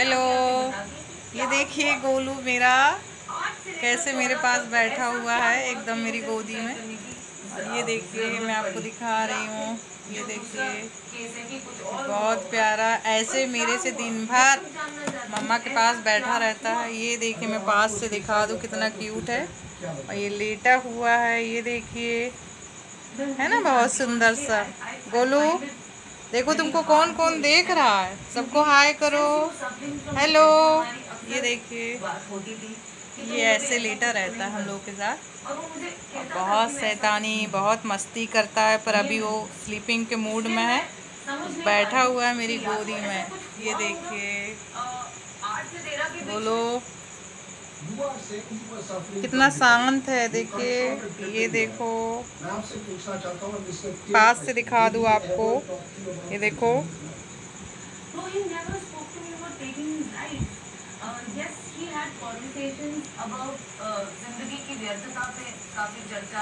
Hello. ये देखिए गोलू मेरा कैसे मेरे पास बैठा हुआ है, एकदम मेरी गोदी में। और ये देखिए, मैं आपको दिखा रही हूँ। ये देखिए, बहुत प्यारा, ऐसे मेरे से दिन भर मम्मा के पास बैठा रहता है। ये देखिए, मैं पास से दिखा दूँ कितना क्यूट है। और ये लेटा हुआ है, ये देखिए, है ना, बहुत सुंदर सा। गोलू देखो तुमको कौन कौन देख रहा है? सबको हाय करो। हेलो ये देखिए। ये ऐसे लेटा रहता है हम लोग के साथ। बहुत शैतानी, बहुत मस्ती करता है, पर अभी वो स्लीपिंग के मूड में है। बैठा हुआ है मेरी गोदी में। ये देखिए। बोलो। कितना शांत है, देखिए, ये देखो। पास से दिखा दू आपको, ये देखो। ज़िंदगी की व्यर्थता पे काफ़ी चर्चा